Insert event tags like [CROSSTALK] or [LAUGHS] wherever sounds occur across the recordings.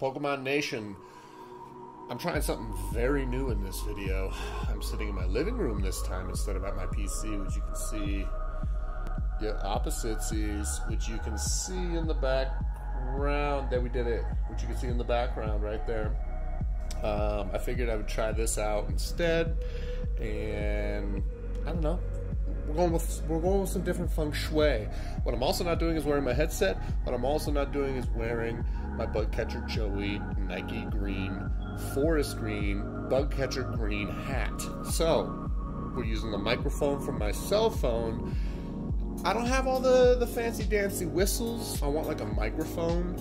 Pokemon Nation. I'm trying something very new in this video. I'm sitting in my living room this time instead of at my PC, which you can see. Yeah, opposites is, which you can see in the background. There we did it, which you can see in the background right there. Um, I figured I would try this out instead, and I don't know. We're going with we're going with some different feng shui. What I'm also not doing is wearing my headset. What I'm also not doing is wearing my bug catcher Joey Nike green forest green bug catcher green hat. So we're using the microphone from my cell phone. I don't have all the the fancy dancy whistles. I want like a microphone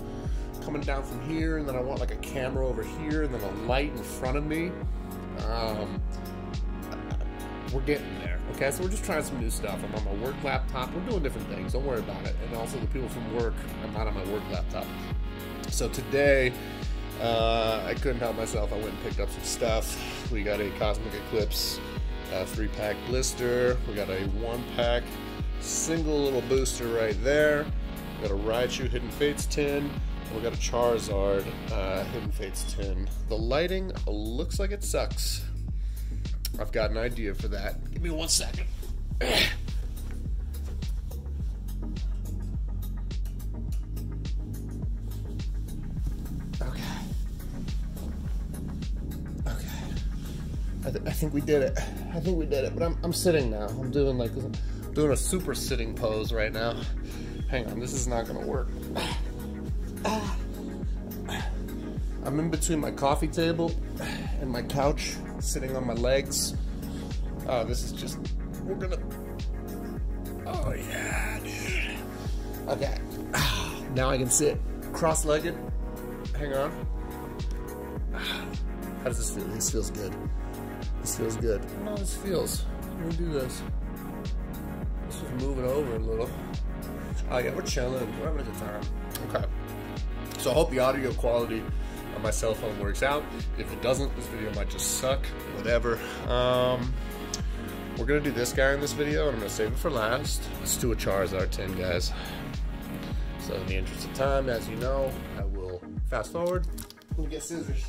coming down from here, and then I want like a camera over here, and then a light in front of me. Um, we're getting there. Okay, so we're just trying some new stuff. I'm on my work laptop. We're doing different things. Don't worry about it. And also, the people from work, I'm not on my work laptop. So today, uh, I couldn't help myself. I went and picked up some stuff. We got a Cosmic Eclipse uh, three pack blister. We got a one pack single little booster right there. We got a Raichu Hidden Fates tin. We got a Charizard uh, Hidden Fates tin. The lighting looks like it sucks. I've got an idea for that. Give me one second. [CLEARS THROAT] think we did it. I think we did it. But I'm, I'm sitting now. I'm doing like I'm doing a super sitting pose right now. Hang on, this is not gonna work. I'm in between my coffee table and my couch, sitting on my legs. Oh, this is just, we're gonna, oh yeah, dude. Okay, now I can sit cross-legged. Hang on. How does this feel? This feels good. This feels good. I don't know how this feels. Let me do this. Let's just move it over a little. Oh yeah, we're chilling. We're having a good time. Okay. So I hope the audio quality on my cell phone works out. If it doesn't, this video might just suck. Whatever. Um, we're gonna do this guy in this video, and I'm gonna save it for last. Let's do a Charizard tin, guys. So in the interest of time, as you know, I will fast forward. Me get scissors.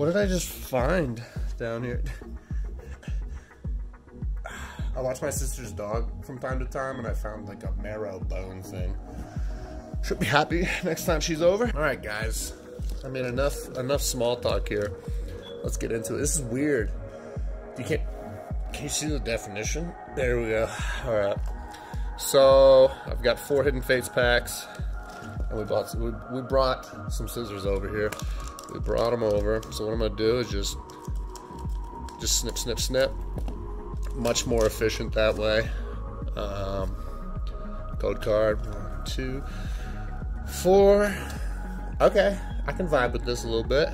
What did I just find down here? [SIGHS] I watch my sister's dog from time to time, and I found like a marrow bone thing. Should be happy next time she's over. All right, guys. I mean, enough enough small talk here. Let's get into it. This is weird. You can't. Can you see the definition? There we go. All right. So I've got four Hidden Fates packs, and we bought we, we brought some scissors over here. We brought them over. So what I'm gonna do is just just snip, snip, snip. Much more efficient that way. Um, code card one, two, four. Okay, I can vibe with this a little bit.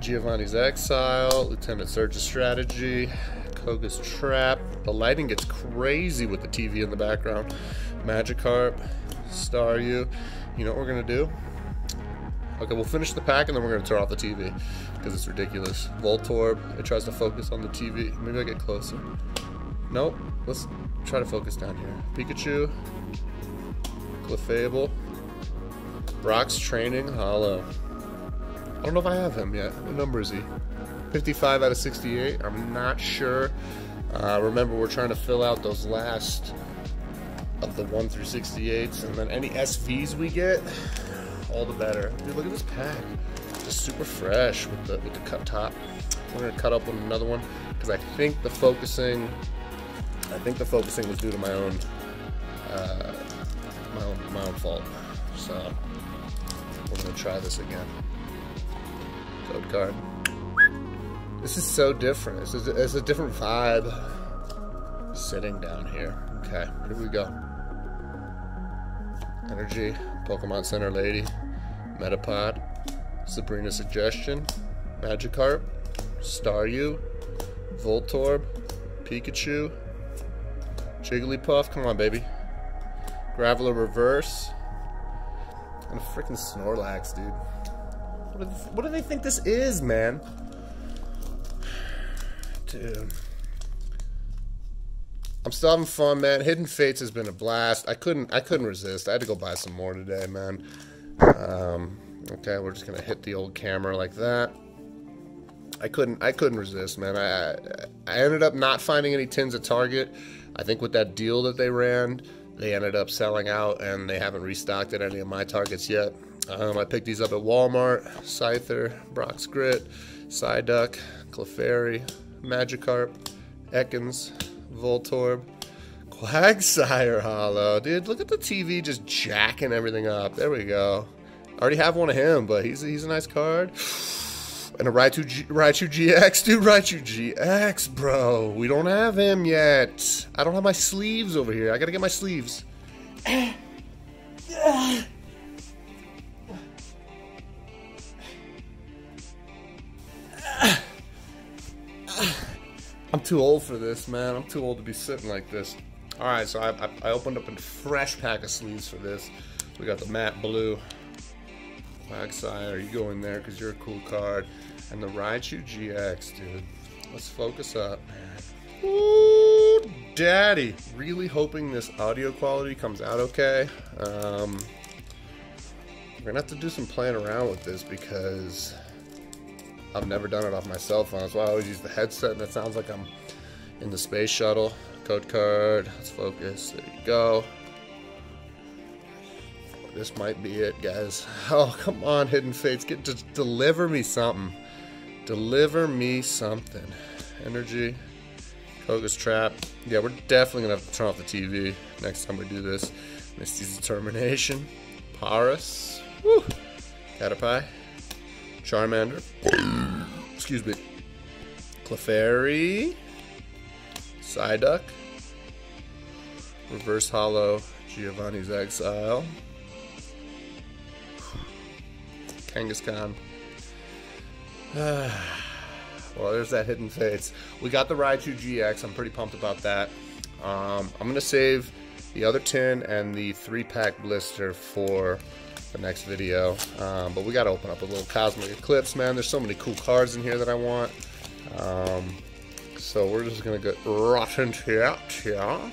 Giovanni's Exile, Lieutenant Surge's Strategy, Koga's Trap. The lighting gets crazy with the TV in the background. Magikarp, Staryu. You know what we're gonna do? Okay, we'll finish the pack and then we're gonna turn off the TV because it's ridiculous. Voltorb, it tries to focus on the TV. Maybe I get closer. Nope. Let's try to focus down here. Pikachu, Clefable, Brock's Training, Holo. I don't know if I have him yet. What number is he? 55 out of 68. I'm not sure. Uh, remember, we're trying to fill out those last of the 1 through 68s, and then any SVs we get, all the better. Dude, look at this pack. Just super fresh with the with the cut top. We're gonna cut up with another one because I think the focusing, I think the focusing was due to my own, uh, my own my own fault. So we're gonna try this again. Code card. This is so different. It's it's a different vibe. Sitting down here. Okay, here we go. Energy, Pokemon Center Lady, Metapod, Sabrina Suggestion, Magikarp, Staryu, Voltorb, Pikachu, Jigglypuff, come on baby, Graveler Reverse, and a freaking Snorlax, dude. What do, they, what do they think this is, man? [SIGHS] Dude. I'm still having fun, man. Hidden Fates has been a blast. I couldn't I couldn't resist. I had to go buy some more today, man. Um, okay, we're just gonna hit the old camera like that. I couldn't I couldn't resist, man. I I ended up not finding any tins at Target. I think with that deal that they ran, they ended up selling out and they haven't restocked at any of my targets yet. Um, I picked these up at Walmart, Scyther, Brock's Grit, Psyduck, Clefairy, Magikarp, Ekans, Voltorb, Quagsire Holo. Dude, look at the TV just jacking everything up. There we go. I already have one of him, but he's, he's a nice card. [SIGHS] And a Raichu, G, Raichu GX. Dude, Raichu GX, bro. We don't have him yet. I don't have my sleeves over here. I gotta get my sleeves. [CLEARS THROAT] too old for this, man. I'm too old to be sitting like this. All right, so I, I, I opened up a fresh pack of sleeves for this. We got the matte blue. Quagsire, you go in there because you're a cool card. And the Raichu GX, dude. Let's focus up, man. Ooh, daddy. Really hoping this audio quality comes out okay. Um, we're going to have to do some playing around with this because I've never done it off my cell phone. That's why I always use the headset, and it sounds like I'm in the space shuttle. Code card. Let's focus. There you go. This might be it, guys. [LAUGHS] Oh, come on, Hidden Fates. Get to deliver me something. Deliver me something. Energy. Koga's Trap. Yeah, we're definitely to have to turn off the TV next time we do this. Misty's Determination. Paras. Woo. Caterpie. Charmander. Excuse me. Clefairy. Psyduck. Reverse Holo. Giovanni's Exile. Kangaskhan. [SIGHS] well, there's that Hidden Fates. We got the Raichu GX. I'm pretty pumped about that. Um, I'm going to save the other tin and the three-pack blister for the next video. Um, but we got to open up a little Cosmic Eclipse, man. There's so many cool cards in here that I want. Um, so we're just going to get right into it. Yeah.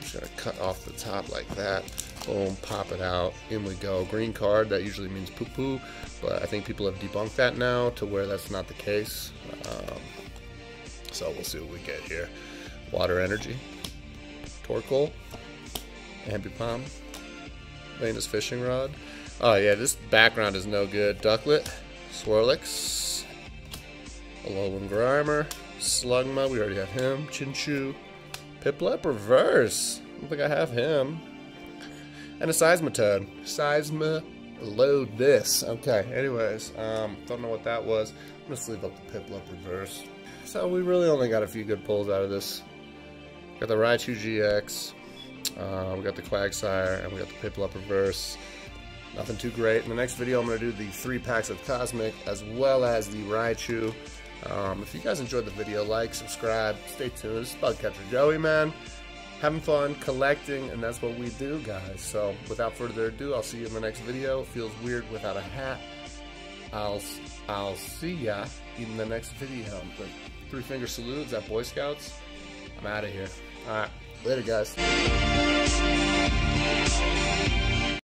Just going to cut off the top like that. Boom, pop it out. In we go. Green card, that usually means poo-poo. But I think people have debunked that now to where that's not the case. Um, so we'll see what we get here. Water Energy. Torkoal. Ambipom. Venus Fishing Rod. Oh yeah, this background is no good. Ducklett, Swirlix, Alolan Grimer, Slugma, we already have him. Chinchou, Piplup Reverse. I don't think I have him. And a Seismitoad. Seisma load this. Okay, anyways, um, don't know what that was. I'm gonna sleeve up the Piplup Reverse. So we really only got a few good pulls out of this. Got the Raichu GX, uh, we got the Quagsire, and we got the Piplup Reverse. Nothing too great. In the next video, I'm going to do the three packs of Cosmic as well as the Raichu. Um, if you guys enjoyed the video, like, subscribe, stay tuned. This is Bugcatcher Joey, man. Having fun, collecting, and that's what we do, guys. So, without further ado, I'll see you in the next video. Feels weird without a hat. I'll I'll see ya in the next video. But three finger salutes at Boy Scouts. I'm out of here. All right, later, guys.